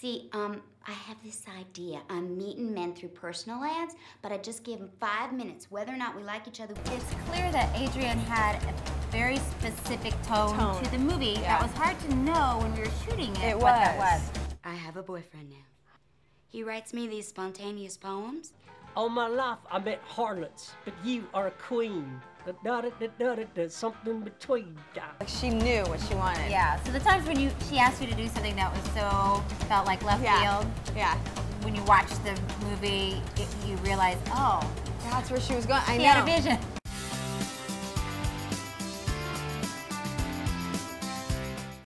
See, um, I have this idea. I'm meeting men through personal ads, but I just give them five minutes, whether or not we like each other. It's clear that Adrienne had a very specific tone, Tone. to the movie Yeah. that was hard to know when we were shooting it, It what that was. was. I have a boyfriend now. He writes me these spontaneous poems. All my life I met harlots, but you are a queen. Da da da da da da something between. Like she knew what she wanted. Yeah, so the times when you she asked you to do something that was so felt like left Yeah. field, Yeah. when you watched the movie, it, you realized, oh, That's where she was going. I she know. had a vision.